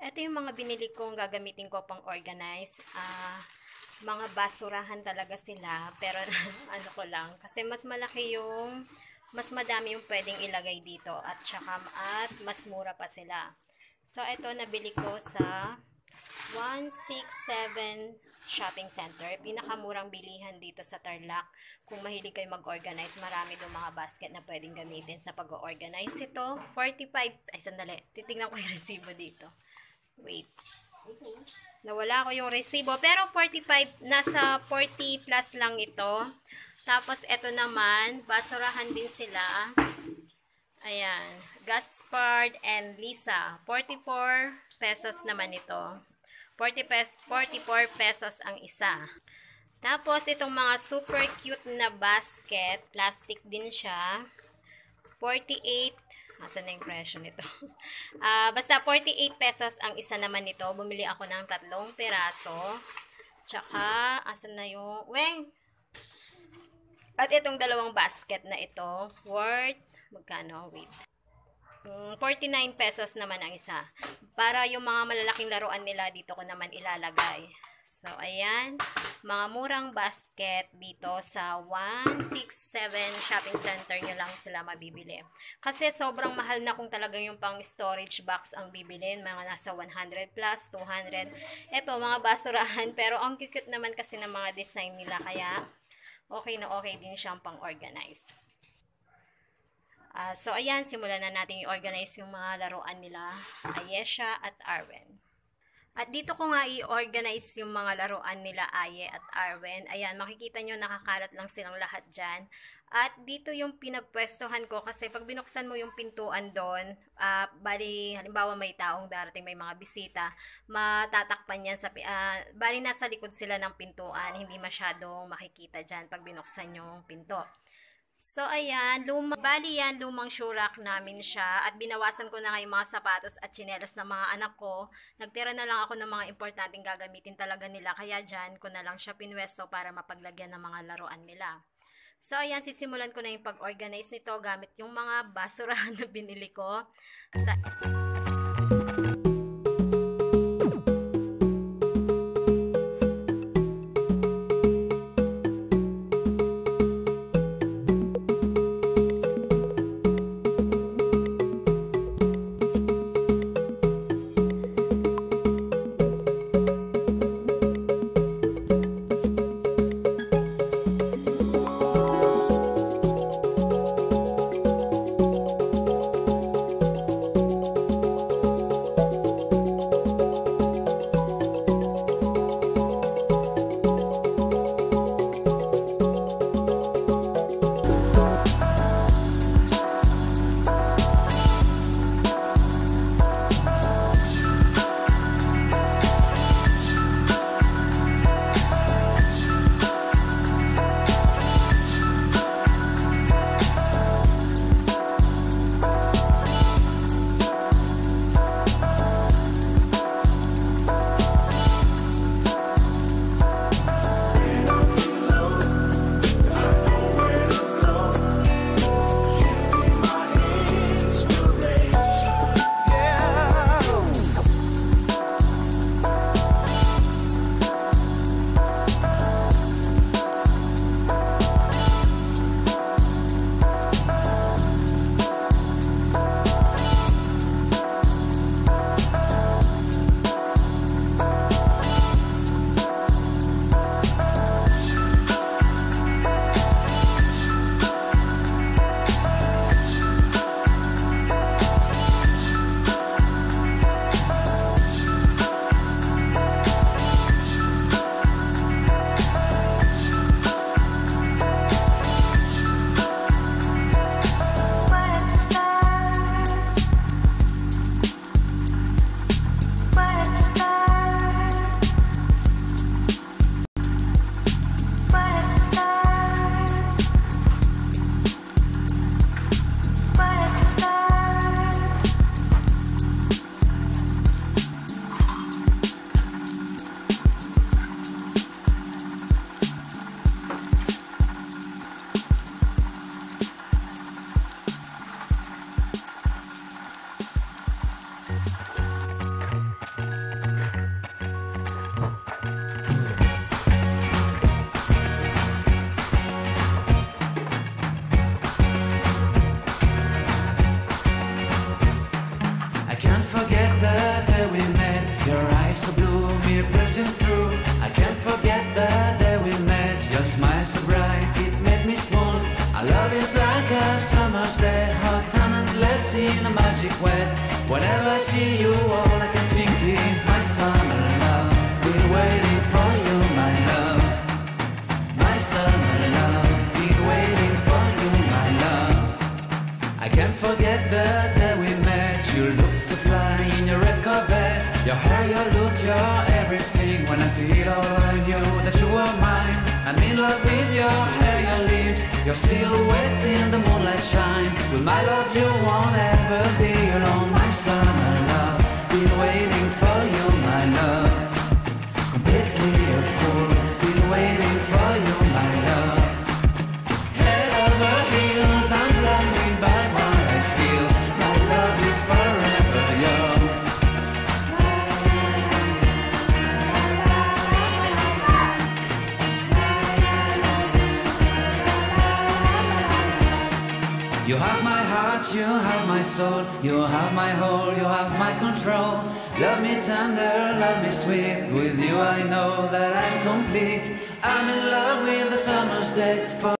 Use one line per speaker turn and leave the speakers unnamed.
Ito yung mga binili kong gagamitin ko pang organize. Ah, mga basurahan talaga sila. Pero ano ko lang. Kasi mas malaki yung, mas madami yung pwedeng ilagay dito. At saka, at mas mura pa sila. So, ito nabili ko sa 167 shopping center. Pinakamurang bilihan dito sa Tarlac. Kung mahilig kayo mag-organize, marami doon mga basket na pwedeng gamitin sa pag-organize. Ito, 45, ay sandali, titignan ko yung resibo dito. Wait. Nawala ko yung resibo. Pero 45, nasa 40 plus lang ito. Tapos, ito naman, basurahan din sila. Ayan. Gaspard and Lisa. 44 pesos naman ito. 40 pes 44 pesos ang isa. Tapos, itong mga super cute na basket. Plastic din siya. 48 Asan na yung presyo nito? uh, basta 48 pesos ang isa naman nito. Bumili ako ng tatlong peraso. Tsaka, asan na yung... Weng! At itong dalawang basket na ito, worth, magkano? Wait. 49 mm, pesos naman ang isa. Para yung mga malalaking laruan nila, dito ko naman ilalagay. So, ayan. Mga murang basket dito sa 167 shopping center nyo lang sila mabibili. Kasi sobrang mahal na kung talaga yung pang storage box ang bibilin. Mga nasa 100 plus, 200. Ito, mga basurahan. Pero ang cute naman kasi ng mga design nila. Kaya, okay na okay din siyang pang organize. Uh, so, ayan, simulan na natin i-organize yung mga laruan nila, Ayesha at Arwen. At dito ko nga i-organize yung mga laruan nila Aye at Arwen. Ayan, makikita nyo nakakalat lang silang lahat dyan. At dito yung pinagpwestohan ko kasi pag binuksan mo yung pintuan doon, uh, bali, halimbawa may taong darating, may mga bisita, matatakpan yan sa, uh, bali nasa likod sila ng pintuan, hindi masyadong makikita dyan pag binuksan yung pinto. So, ayan, lumang, bali yan, lumang shurak namin siya. At binawasan ko na nga yung mga sapatos at chinelas ng mga anak ko. Nagtira na lang ako ng mga importanteng gagamitin talaga nila. Kaya dyan ko na lang siya pinwesto para mapaglagyan ng mga laruan nila. So, ayan, sisimulan ko na yung pag-organize nito gamit yung mga basurahan na binili ko. Sa...
so bright, it made me swoon. Our love is like a summer's day, hot and endless in a magic way. Whenever I see you, all I can think is my summer love. Been waiting for you, my love. My summer love. Been waiting for you, my love. I can't forget the day we met. You look so fly in your red Corvette. Your hair, your look, your everything. When I see it all, I knew that you were mine. I'm in love with your hair, your lips, your silhouette in the moonlight shine. With my love, you won't ever be alone. My summer love, been waiting have my heart, you have my soul, you have my whole, you have my control. Love me tender, love me sweet. With you I know that I'm complete. I'm in love with the summer's day.